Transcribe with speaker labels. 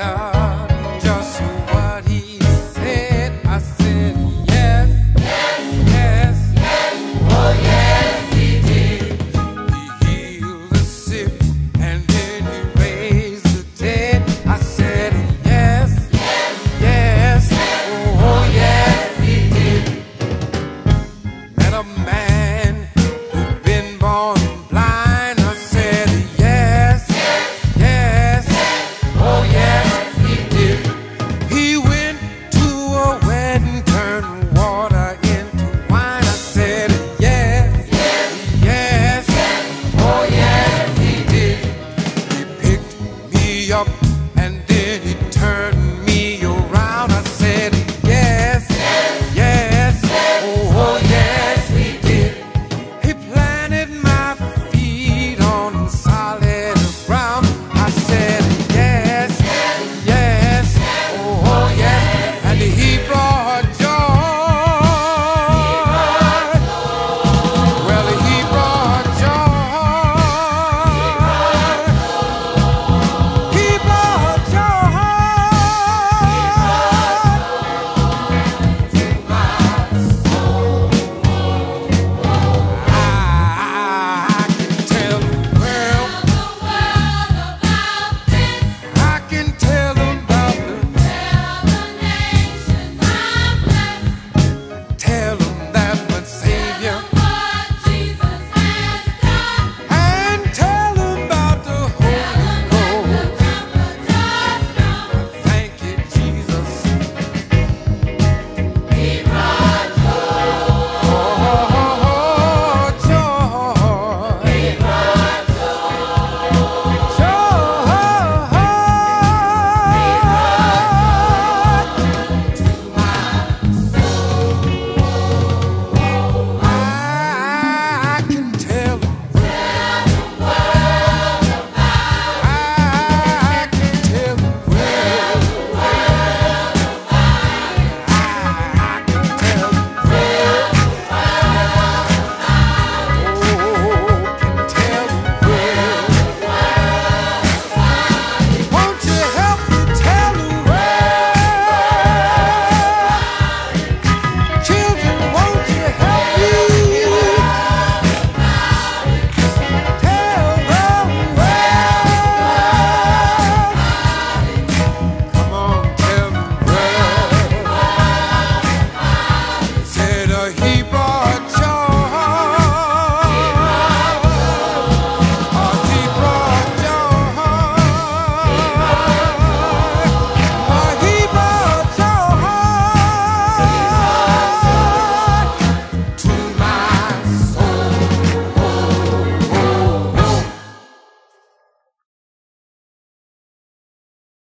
Speaker 1: down.